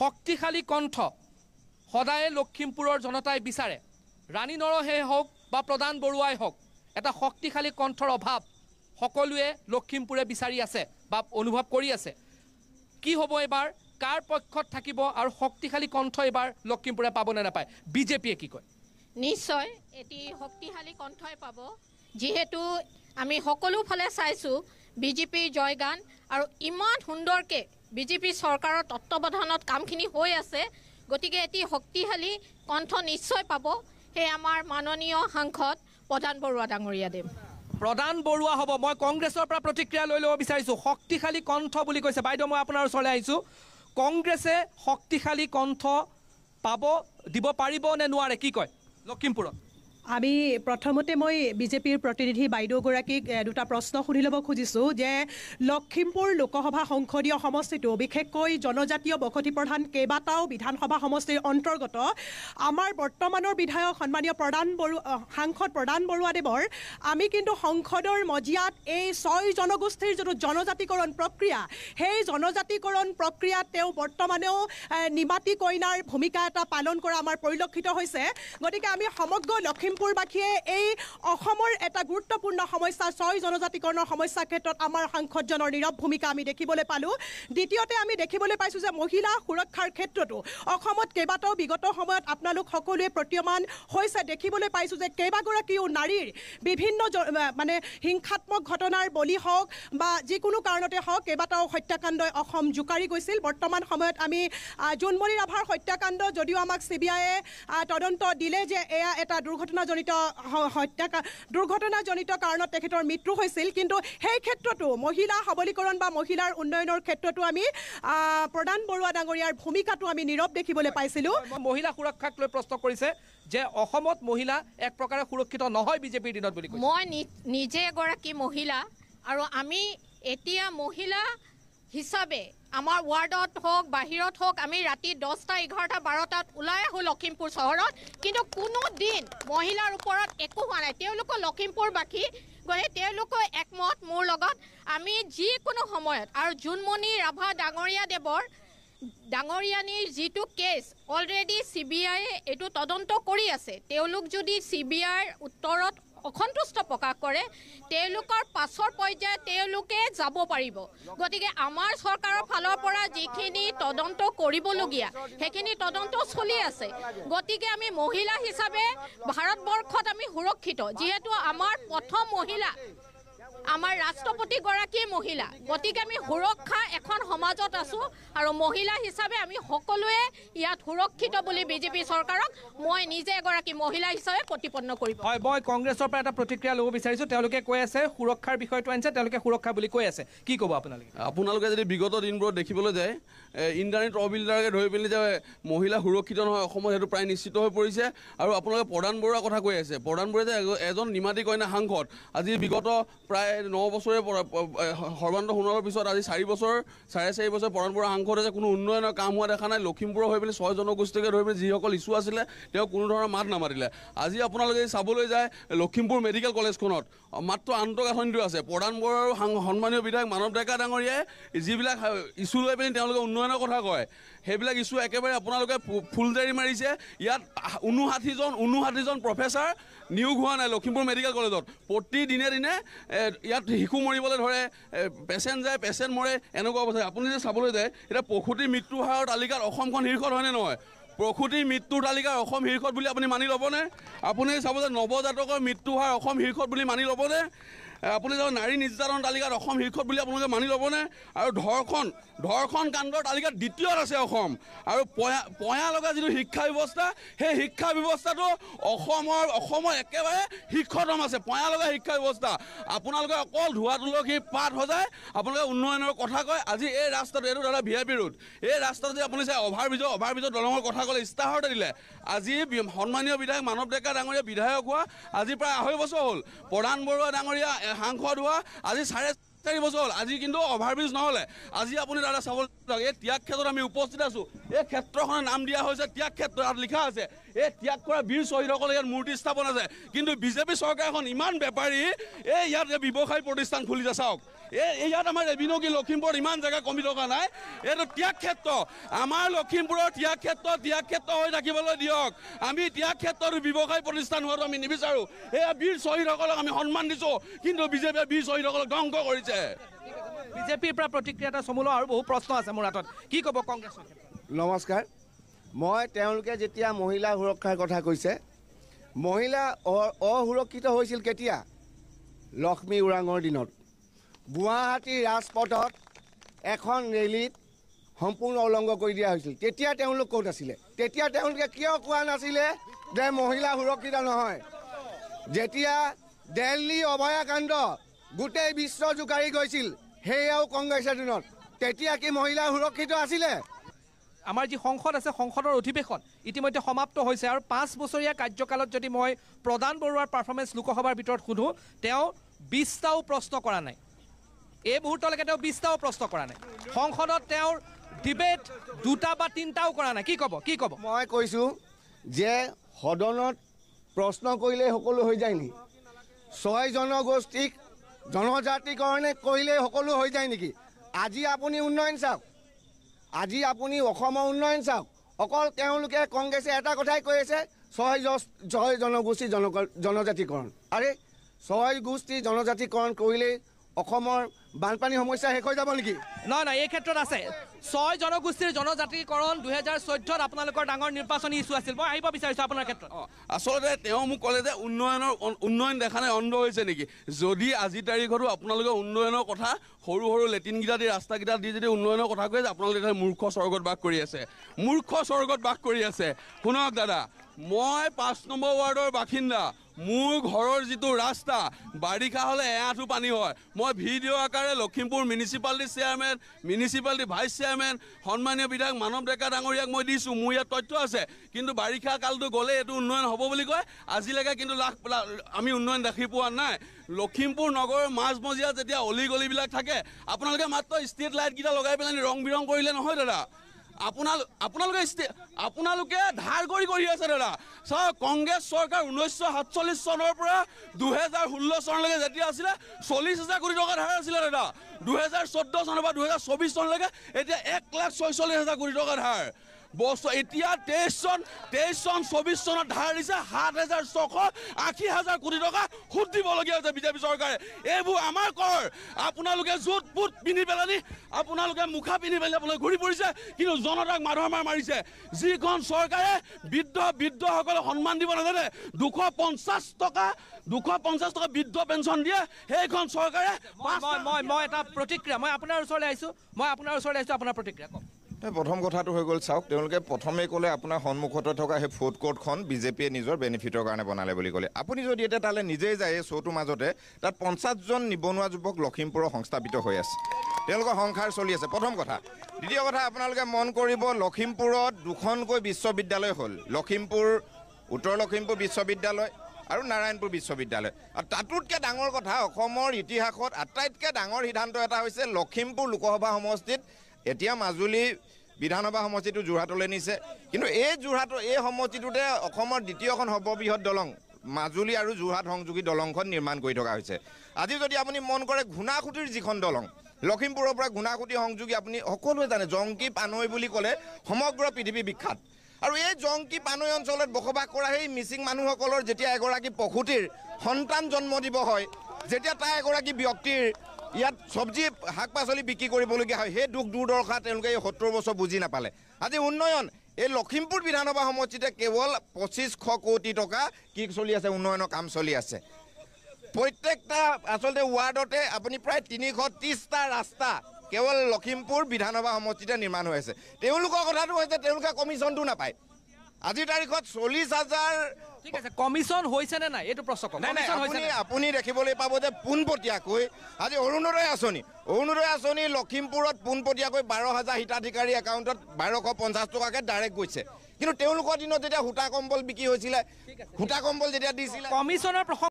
শক্তিশালী কণ্ঠ সদায়ে লখিমপুৰৰ জনতাই বিচাৰে। ৰাণী নৰহেই হওক বা প্ৰদান বৰুৱাই হওক এটা শক্তিশালী কণ্ঠৰ অভাৱ সকলোৱে লখিমপুৰে বিচাৰি আছে বা অনুভৱ কৰি আছে। কি হ'ব এইবাৰ? কাৰ পক্ষত থাকিব আৰু শক্তিশালী কণ্ঠ এইবাৰ লখিমপুৰে পাবনে নাপায়? বিজেপিয়ে কি কয়? নিশ্চয় এটি শক্তিশালী কণ্ঠই পাব। যিহেতু আমি সকলো ফালে চাইছোঁ বিজেপিৰ জয়গান আৰু ইমান সুন্দৰকৈ বিজেপি চৰকাৰৰ তত্ত্বাৱধানত কামখিনি হৈ আছে। গতিকে এটি শক্তিশালী কণ্ঠ নিশ্চয় পাব। সেই আমাৰ মাননীয় সাংসদ প্ৰধান বৰুৱা ডাঙৰীয়াদেৱ প্ৰদান বৰুৱা হ'ব। মই কংগ্ৰেছৰ পৰা প্ৰতিক্ৰিয়া লৈ ল'ব বিচাৰিছোঁ। শক্তিশালী কণ্ঠ বুলি কৈছে। বাইদেউ মই আপোনাৰ ওচৰলৈ আহিছোঁ। কংগ্ৰেছে শক্তিশালী কণ্ঠ পাব দিব পাৰিব নে নোৱাৰে? কি কয়? লখিমপুৰত। আমি প্ৰথমতে মই বিজেপিৰ প্ৰতিনিধি বাইদেউগৰাকীক দুটা প্ৰশ্ন সুধি ল'ব খুজিছোঁ যে লখিমপুৰ লোকসভা সংসদীয় সমষ্টিটো বিশেষকৈ জনজাতীয় বসতি প্ৰধান কেইবাটাও বিধানসভা সমষ্টিৰ অন্তৰ্গত আমাৰ বৰ্তমানৰ বিধায়ক সন্মানীয় প্ৰদান বৰু সাংসদ প্ৰদান বৰুৱাদেৱৰ আমি কিন্তু সংসদৰ মজিয়াত এই ছয় জনগোষ্ঠীৰ যিটো জনজাতিকৰণ প্ৰক্ৰিয়া সেই জনজাতিকৰণ প্ৰক্ৰিয়াত তেওঁ বৰ্তমানেও নিমাতী কইনাৰ ভূমিকা এটা পালন কৰা আমাৰ পৰিলক্ষিত হৈছে। গতিকে আমি সমগ্ৰ লখিমপুৰবাসীয়ে এই অসমৰ এটা গুৰুত্বপূৰ্ণ সমস্যা ছয় জনজাতিকৰণৰ সমস্যাৰ ক্ষেত্ৰত আমাৰ সাংসদজনৰ নীৰৱ ভূমিকা আমি দেখিবলৈ পালোঁ। দ্বিতীয়তে আমি দেখিবলৈ পাইছোঁ যে মহিলা সুৰক্ষাৰ ক্ষেত্ৰতো অসমত কেইবাটাও বিগত সময়ত আপোনালোক সকলোৱে প্ৰতীয়মান হৈছে। দেখিবলৈ পাইছোঁ যে কেইবাগৰাকীও নাৰীৰ বিভিন্ন মানে হিংসাত্মক ঘটনাৰ বলি হওক বা যিকোনো কাৰণতে হওক কেইবাটাও হত্যাকাণ্ডই অসম জোকাৰি গৈছিল। বৰ্তমান সময়ত আমি জোনমণি ৰাভাৰ হত্যাকাণ্ড যদিও আমাক চি বি আইয়ে তদন্ত দিলে যে এয়া এটা দুৰ্ঘটনাজনিত হ- হত্যাকা দুৰ্ঘটনাজনিত কাৰণত তেখেতৰ মৃত্যু হৈছিল। কিন্তু সেই ক্ষেত্ৰতো মহিলা সবলীকৰণ বা মহিলাৰ উন্নয়নৰ ক্ষেত্ৰতো আমি প্ৰদান বৰুৱা ডাঙৰীয়াৰ ভূমিকাটো আমি নীৰৱ দেখিবলৈ পাইছিলোঁ। মহিলা সুৰক্ষাক লৈ প্ৰশ্ন কৰিছে যে অসমত মহিলা এক প্ৰকাৰে সুৰক্ষিত নহয় বিজেপিৰ দিনত বুলি মই নিজে এগৰাকী মহিলা আৰু আমি এতিয়া মহিলা হিচাপে আমাৰ ৱাৰ্ডত হওক বাহিৰত হওক আমি ৰাতি দহটা এঘাৰটা বাৰটাত ওলাই আহোঁ লখিমপুৰ চহৰত। কিন্তু কোনো দিন মহিলাৰ ওপৰত একো হোৱা নাই। তেওঁলোকৰ লখিমপুৰবাসী গতিকে তেওঁলোকো একমত মোৰ লগত। আমি যিকোনো সময়ত আৰু জোনমণি ৰাভা ডাঙৰীয়া দেৱৰ ডাঙৰীয়ানীৰ যিটো কেছ অলৰেডি চি বি আইয়ে এইটো তদন্ত কৰি আছে। তেওঁলোক যদি চি বি আইৰ উত্তৰত অসন্তুষ্ট প্ৰকাশ কৰে তেওঁলোকৰ পাছৰ পৰ্যায়ত তেওঁলোকে যাব পাৰিব। গতিকে আমাৰ চৰকাৰৰ ফালৰ পৰা যিখিনি তদন্ত কৰিবলগীয়া সেইখিনি তদন্ত চলি আছে। গতিকে আমি মহিলা হিচাপে ভাৰতবৰ্ষত আমি সুৰক্ষিত যিহেতু আমাৰ প্ৰথম মহিলা আমাৰ ৰাষ্ট্ৰপতিগৰাকীয়ে মহিলা। গতিকে আমি সুৰক্ষা এখন সমাজত আছোঁ আৰু মহিলা হিচাপে আমি সকলোৱে ইয়াত সুৰক্ষিত বুলি বিজেপি চৰকাৰক মই নিজে এগৰাকী মহিলা হিচাপে প্ৰতিপন্ন কৰিব। হয় মই কংগ্ৰেছৰ পৰা এটা প্ৰতিক্ৰিয়া ল'ব বিচাৰিছোঁ। তেওঁলোকে কৈ আছে সুৰক্ষাৰ বিষয়টো আনিছে তেওঁলোকে সুৰক্ষা বুলি কৈ আছে। কি ক'ব আপোনালোকে? আপোনালোকে যদি বিগত দিনবোৰত দেখিবলৈ যায় ইণ্টাৰনেট অবিলদাৰকে ধৰি পিনি যে মহিলা সুৰক্ষিত নহয় অসমত সেইটো প্ৰায় নিশ্চিত হৈ পৰিছে। আৰু আপোনালোকে প্ৰধান বৰুৱাৰ কথা কৈ আছে। প্ৰধান বৰুৱা যে এজন নিমাতী কইনা সাংসদ। আজি বিগত প্ৰায় ন বছৰে সৰ্বানন্দ সোণোৱালৰ পিছত আজি চাৰি বছৰ চাৰে চাৰি বছৰ বৰুৱা সাংসদে যে কোনো উন্নয়নৰ কাম হোৱা দেখা নাই লখিমপুৰৰ হৈ পিনি ছয় জনগোষ্ঠীকে ধৰি পিনি যিসকল ইছ্যু আছিলে তেওঁ কোনো ধৰণৰ মাত নামাতিলে। আজি আপোনালোকে চাবলৈ যায় লখিমপুৰ মেডিকেল কলেজখনত মাত্ৰ আন্তঃগাঁথনিটো আছে। প্ৰধান বৰুৱা আৰু সন্মানীয় বিধায়ক মানৱ ডেকা ডাঙৰীয়াই যিবিলাক ইছ্যু লৈ পিনি তেওঁলোকে উন্নয়নৰ কথা কয় সেইবিলাক ইছ্যু একেবাৰে আপোনালোকে ফুলজাৰি মাৰিছে। ইয়াত ঊনোষাঠিজন ঊনোষাঠিজন প্ৰফেচাৰ নিয়োগ হোৱা নাই লখিমপুৰ মেডিকেল কলেজত। প্ৰতিদিনে দিনে ইয়াত শিশু মৰিবলৈ ধৰে পেচেণ্ট যায় পেচেণ্ট মৰে এনেকুৱা অৱস্থা। আপুনি যে চাবলৈ যায় এতিয়া প্ৰসূতি মৃত্যু হাৰৰ তালিকাত অসমখন শীৰ্ষত হয়নে নহয়? প্ৰসূতি মৃত্যুৰ তালিকাৰ অসম শীৰ্ষত বুলি আপুনি মানি ল'বনে? আপুনি চাব যে নৱজাতকৰ মৃত্যু হাৰ অসম শীৰ্ষত বুলি মানি ল'বনে? আপুনি যাব নাৰী নিৰ্যাতন তালিকাত অসম শীৰ্ষত বুলি আপোনালোকে মানি ল'বনে? আৰু ধৰ্ষণ ধৰ্ষণ কাণ্ডৰ তালিকাত দ্বিতীয়ত আছে অসম। আৰু পয়া পয়া লগা যিটো শিক্ষা ব্যৱস্থা সেই শিক্ষা ব্যৱস্থাটো অসমৰ অসমৰ একেবাৰে শীৰ্ষতম আছে পয়া লগা শিক্ষা ব্যৱস্থা। আপোনালোকে অকল ধোৱা তুলসী পাত সজাই আপোনালোকে উন্নয়নৰ কথা কয়। আজি এই ৰাস্তাটো এইটো দাদা ভি আই পি ৰোড। এই ৰাস্তাটো যদি আপুনি চাই অভাৰ ব্ৰিজৰ অভাৰ ব্ৰিজৰ দলঙৰ কথা ক'লে ইস্তাহাৰতে দিলে। আজি সন্মানীয় বিধায়ক মানৱ ডেকা ডাঙৰীয়া বিধায়ক হোৱা আজি প্ৰায় আঢ়ৈ বছৰ হ'ল। প্ৰধান বৰুৱা ডাঙৰীয়া সাংসদ হোৱা আজি চাৰে চাৰি বছৰ হ'ল। আজি কিন্তু অভাৰ ব্ৰিজ নহ'লে। আজি আপুনি দাদা চাব লাগক, এই ত্যাগ ক্ষেত্ৰত আমি উপস্থিত আছোঁ। এই ক্ষেত্ৰখনৰ নাম দিয়া হৈছে ত্যাগ ক্ষেত্ৰ। তাত লিখা আছে এই ত্যাগ কৰা বীৰ শ্বহীদসকলে ইয়াত মূৰ্তি স্থাপন আছে। কিন্তু বিজেপি চৰকাৰখন ইমান বেপাৰী এই ইয়াত ব্যৱসায়ী প্ৰতিষ্ঠান খুলিছে চাওক। ইয়াত আমাৰ ৰেভিনিউ কি লখিমপুৰত ইমান জেগা কমি থকা নাই এইটো ত্যাগ ক্ষেত্ৰ আমাৰ লখিমপুৰৰ ত্যাগ ক্ষেত্ৰ ত্যাগ ক্ষেত্ৰ হৈ থাকিবলৈ দিয়ক আমি ত্যাগ ক্ষেত্ৰতো ব্যৱসায় প্ৰতিষ্ঠান হোৱাটো আমি নিবিচাৰোঁ এয়া বীৰ শ্বহীদসকলক আমি সন্মান দিছোঁ কিন্তু বিজেপিয়ে বীৰ শ্বহীদসকলক ধ্বংস কৰিছে বিজেপিৰ পৰা প্ৰতিক্ৰিয়া এটা চমুলওঁ আৰু বহু প্ৰশ্ন আছে মোৰ হাতত। কি ক'ব কংগ্ৰেছৰ নমস্কাৰ। মই তেওঁলোকে যেতিয়া মহিলা সুৰক্ষাৰ কথা কৈছে মহিলা অ- অসুৰক্ষিত হৈছিল কেতিয়া? লক্ষ্মী ওৰাঙৰ দিনত। গুৱাহাটীৰ ৰাজপথত এখন ৰেলীত সম্পূৰ্ণ উলংঘ কৰি দিয়া হৈছিল। তেতিয়া তেওঁলোক ক'ত আছিলে? তেতিয়া তেওঁলোকে কিয় কোৱা নাছিলে যে মহিলা সুৰক্ষিত নহয়? যেতিয়া দিল্লী অভয়াকাণ্ড গোটেই বিশ্ব জোকাৰি গৈছিল সেয়াও কংগ্ৰেছৰ দিনত। তেতিয়া কি মহিলা সুৰক্ষিত আছিলে? আমাৰ যি সংসদ আছে সংসদৰ অধিৱেশন ইতিমধ্যে সমাপ্ত হৈছে আৰু পাঁচ বছৰীয়া কাৰ্যকালত যদি মই প্ৰদান বৰুৱাৰ পাৰফৰ্মেঞ্চ লোকসভাৰ ভিতৰত সোধোঁ তেওঁ বিছটাও প্ৰশ্ন কৰা নাই। এই মুহূৰ্তলৈকে তেওঁ বিছটাও প্ৰশ্ন কৰা নাই। সংসদত তেওঁৰ ডিবেট দুটা বা তিনিটাও কৰা নাই। কি ক'ব? কি ক'ব? মই কৈছোঁ যে সদনত প্ৰশ্ন কৰিলেই সকলো হৈ যায় নেকি ছয় জনগোষ্ঠীক জনজাতিকৰণে কৰিলেই সকলো হৈ যায় নেকি? আজি আপুনি উন্নয়ন চাওক। আজি আপুনি অসমৰ উন্নয়ন চাওক। অকল তেওঁলোকে কংগ্ৰেছে এটা কথাই কৈ আছে ছয় ছয় জনগোষ্ঠী জন জনজাতিকৰণ। আৰে ছয় গোষ্ঠী জনজাতিকৰণ কৰিলেই অসমৰ বানপানী সমস্যা শেষ হৈ যাব নেকি? নহয় নহয় এই ক্ষেত্ৰত আছে। ছয় জনগোষ্ঠীৰ জনজাতিকৰণ দুহেজাৰ চৈধ্যত আপোনালোকৰ ডাঙৰ নিৰ্বাচনী ইছ্যু আছিল। মই আহিব বিচাৰিছোঁ আপোনাৰ ক্ষেত্ৰত। আচলতে তেওঁ মোক ক'লে যে উন্নয়নৰ উন্নয়ন দেখা নাই অন্ধ হৈছে নেকি? যদি আজিৰ তাৰিখতো আপোনালোকে উন্নয়নৰ কথা সৰু সৰু লেট্ৰিনকেইটা দি ৰাস্তাকেইটা দি যদি উন্নয়নৰ কথা কৈ আছে আপোনালোকে মূৰ্খ স্বৰ্গত বাস কৰি আছে। মূৰ্খ স্বৰ্গত বাস কৰি আছে। শুনক দাদা মই পাঁচ নম্বৰ ৱাৰ্ডৰ বাসিন্দা মোৰ ঘৰৰ যিটো ৰাস্তা বাৰিষা হ'লে এআঁঠু পানী হয়। মই ভিডিঅ' আকাৰে Lakhimpur municipality chairman municipality vice chairman সন্মানীয় বিধায়ক মানৱ ডেকা ডাঙৰীয়াক মই দিছোঁ। মোৰ ইয়াত তথ্য আছে। কিন্তু বাৰিষা কালটো গ'লে এইটো উন্নয়ন হ'ব বুলি কয়। আজিলৈকে কিন্তু লাখ আমি উন্নয়ন দেখি পোৱা নাই। লখিমপুৰ নগৰৰ মাজমজিয়াত যেতিয়া অলি গলিবিলাক থাকে আপোনালোকে মাত্ৰ ষ্ট্ৰীট লাইটকেইটা লগাই পেলাই ৰং বিৰং কৰিলে নহয় দাদা। আপোনাল আপোনালোকে আপোনালোকে ধাৰ কৰি কৰি আছে দাদা। চাওক কংগ্ৰেছ চৰকাৰ ঊনৈছশ সাতচল্লিছ চনৰ পৰা দুহেজাৰ ষোল্ল চনলৈকে যেতিয়া আছিলে চল্লিছ হাজাৰ কোটি টকা ধাৰ আছিলে দাদা। দুহেজাৰ চৈধ্য চনৰ পৰা দুহেজাৰ চৌবিছ চনলৈকে এতিয়া এক লাখ ছয়চল্লিছ হাজাৰ কোটি টকা ধাৰ। বছৰ এতিয়া তেইছ চন তেইছ চন চৌবিছ চনত ধাৰ দিছে সাত হাজাৰ ছশ আশী হাজাৰ কোটি টকা সুদ দিবলগীয়া হৈছে বিজেপি চৰকাৰে। এইবোৰ আমাৰ কৰ। আপোনালোকে য'ত পুত পিন্ধি পেলানি আপোনালোকে মুখা পিন্ধি পেলাবলৈ ঘূৰি ফুৰিছে কিন্তু জনতাক মাধৰ মাৰ মাৰিছে। যিখন চৰকাৰে বৃদ্ধ বৃদ্ধসকলক সন্মান দিব নাজানে দুশ পঞ্চাছ টকা দুশ পঞ্চাছ টকা বৃদ্ধ পেঞ্চন দিয়ে সেইখন চৰকাৰে মই মই এটা প্ৰতিক্ৰিয়া মই আপোনাৰ ওচৰলৈ আহিছোঁ মই আপোনাৰ ওচৰলৈ আহিছোঁ আপোনাৰ প্ৰতিক্ৰিয়া কওক। প্ৰথম কথাটো হৈ গ'ল চাওক তেওঁলোকে প্ৰথমেই ক'লে আপোনাৰ সন্মুখতে থকা সেই ফুড কোৰ্টখন বিজেপিয়ে নিজৰ বেনিফিটৰ কাৰণে বনালে বুলি ক'লে। আপুনি যদি এতিয়া তালৈ নিজেই যায় এই শ্ব'টোৰ মাজতে তাত পঞ্চাছজন নিবনুৱা যুৱক লখিমপুৰৰ সংস্থাপিত হৈ আছে। তেওঁলোকৰ সংসাৰ চলি আছে। প্ৰথম কথা। দ্বিতীয় কথা আপোনালোকে মন কৰিব লখিমপুৰত দুখনকৈ বিশ্ববিদ্যালয় হ'ল। লখিমপুৰ উত্তৰ লখিমপুৰ বিশ্ববিদ্যালয় আৰু নাৰায়ণপুৰ বিশ্ববিদ্যালয়। আৰু তাতোতকৈ ডাঙৰ কথা অসমৰ ইতিহাসত আটাইতকৈ ডাঙৰ সিদ্ধান্ত এটা হৈছে লখিমপুৰ লোকসভা সমষ্টিত এতিয়া মাজুলী বিধানসভা সমষ্টিটো যোৰহাটলৈ নিছে। কিন্তু এই যোৰহাটৰ এই সমষ্টিটোতে অসমৰ দ্বিতীয়খন সৰ্ববৃহৎ দলং মাজুলী আৰু যোৰহাট সংযোগী দলংখন নিৰ্মাণ কৰি থকা হৈছে। আজি যদি আপুনি মন কৰে ঘূনাসুঁতিৰ যিখন দলং লখিমপুৰৰ পৰা ঘূনাসুঁতি সংযোগী আপুনি সকলোৱে জানে জংকী পানৈ বুলি ক'লে সমগ্ৰ পৃথিৱী বিখ্যাত। আৰু এই জংকী পানৈ অঞ্চলত বসবাস কৰা সেই মিচিং মানুহসকলৰ যেতিয়া এগৰাকী প্ৰসূতিৰ সন্তান জন্ম দিব হয় যেতিয়া তাৰ এগৰাকী ব্যক্তিৰ ইয়াত চব্জি শাক পাচলি বিক্ৰী কৰিবলগীয়া হয়। সেই দুখ দুৰ্দশা তেওঁলোকে এই সত্তৰ বছৰ বুজি নাপালে। আজি উন্নয়ন এই লখিমপুৰ বিধানসভা সমষ্টিতে কেৱল পঁচিছশ কোটি টকা কি চলি আছে উন্নয়নৰ কাম চলি আছে। প্ৰত্যেকটা আচলতে ৱাৰ্ডতে আপুনি প্ৰায় তিনিশ ত্ৰিছটা ৰাস্তা কেৱল লখিমপুৰ বিধানসভা সমষ্টিতে নিৰ্মাণ হৈ আছে। তেওঁলোকৰ কথাটো হৈছে তেওঁলোকে কমিশ্যনটো নাপায়। আজিৰ তাৰিখত চল্লিছ হাজাৰ ঠিক আছে কমিশ্যন হৈছে নে নাই? এইটো প্ৰশ্ন আপুনি? আপুনি দেখিবলৈ পাব যে পোনপটীয়াকৈ আজি অৰুণোদয় আঁচনি। অৰুণোদয় আঁচনি লখিমপুৰত পোনপটীয়াকৈ বাৰ হাজাৰ হিতাধিকাৰী একাউণ্টত বাৰশ পঞ্চাছ টকাকৈ ডাইৰেক্ট গৈছে। কিন্তু তেওঁলোকৰ দিনত যেতিয়া সূতা কম্বল বিক্ৰী হৈছিলে সূতা কম্বল যেতিয়া দিছিলে কমিশ্যনৰ